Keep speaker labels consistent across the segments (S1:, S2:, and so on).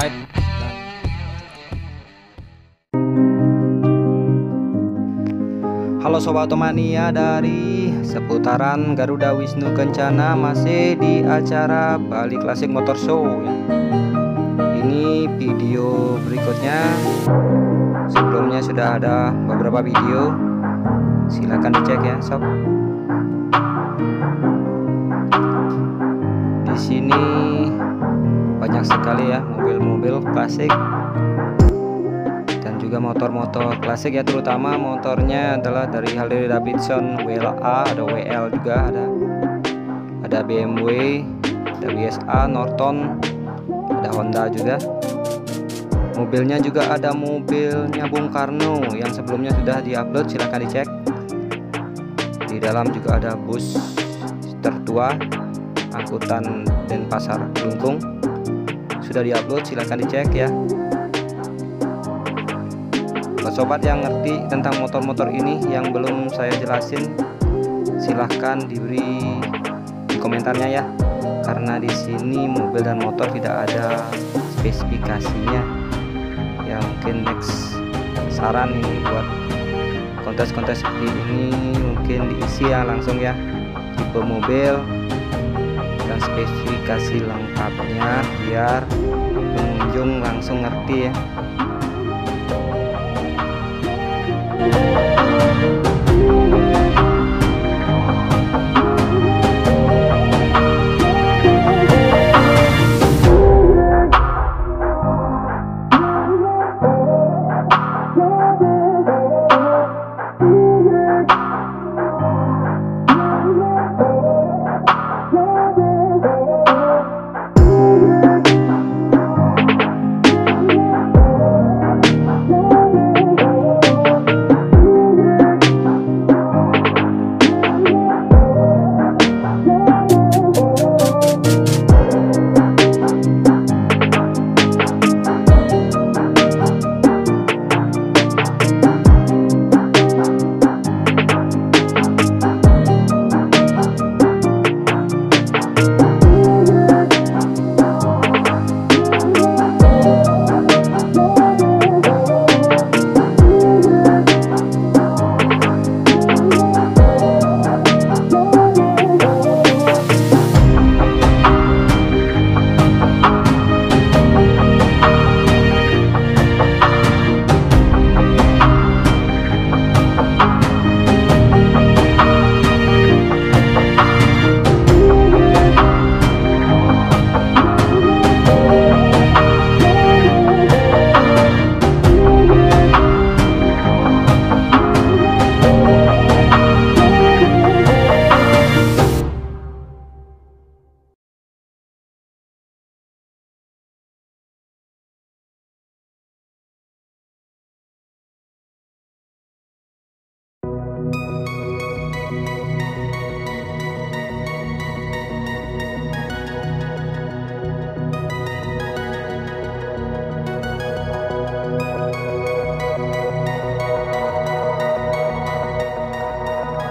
S1: subscribe. Halo Sobat Otomania dari seputaran Garuda Wisnu Kencana masih di acara Bali Classic Motor Show. Ini video berikutnya Sebelumnya sudah ada beberapa video Silahkan dicek ya sob Di sini banyak sekali ya mobil-mobil klasik. Juga motor-motor klasik ya terutama motornya adalah dari Harley Davidson WLA ada WL juga ada ada BMW ada BSA Norton ada Honda juga. Mobilnya juga ada mobilnya Bung Karno yang sebelumnya sudah diupload silahkan dicek. Di dalam juga ada bus tertua angkutan Denpasar Kelungkung sudah diupload silahkan dicek ya. Sobat yang ngerti tentang motor-motor ini yang belum saya jelasin silahkan diberi di komentarnya ya. Karena di sini mobil dan motor tidak ada spesifikasinya. Ya mungkin next saran ini buat kontes-kontes seperti ini mungkin diisi ya langsung ya. Tipe mobil dan spesifikasi lengkapnya biar pengunjung langsung ngerti ya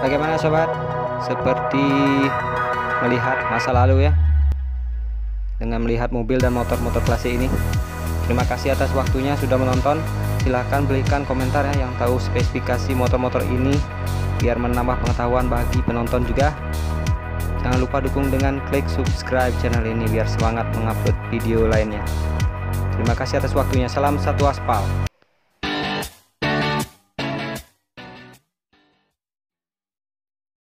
S1: Bagaimana sobat? Seperti melihat masa lalu ya. Dengan melihat mobil dan motor-motor klasik ini. Terima kasih atas waktunya sudah menonton. Silahkan berikan komentar ya yang tahu spesifikasi motor-motor ini. Biar menambah pengetahuan bagi penonton juga. Jangan lupa dukung dengan klik subscribe channel ini Biar semangat mengupload video lainnya. Terima kasih atas waktunya. Salam satu aspal